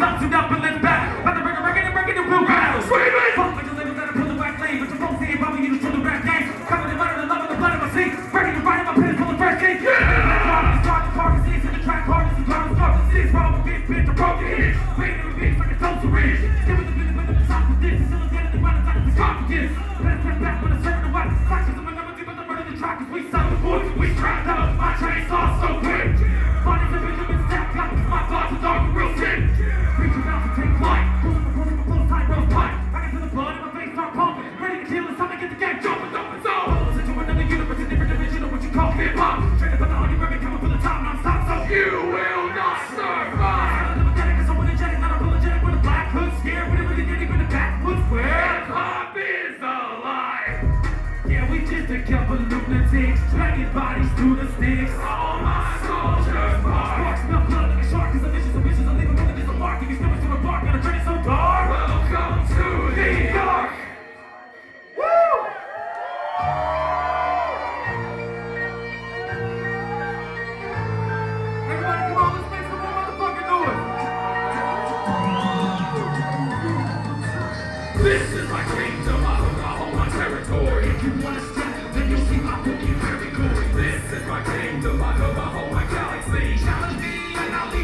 niggas up, and let's battle. About to break a record and breaking the real battle. Screaming! Fuck with the labels that I pull the back lane, but your folks saying me, you just the rap game. Covered in mud and the love of the blood of my seat. To ride in my pants full of fresh king. Yeah! Dragging bodies through the sticks.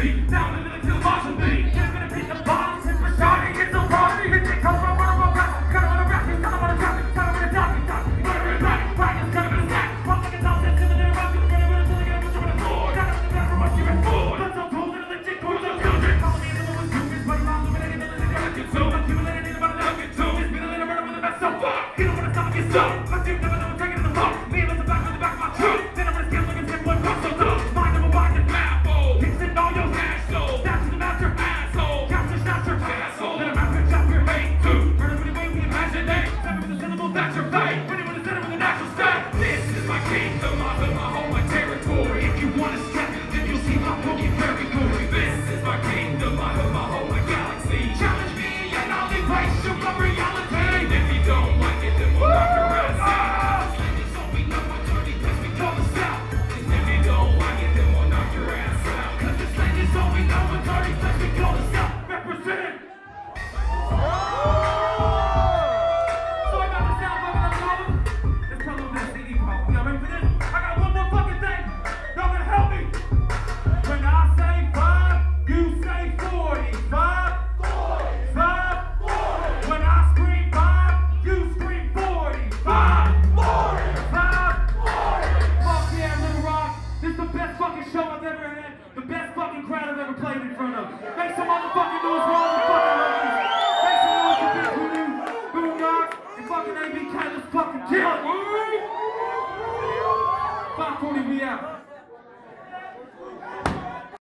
feet down the Hallelujah.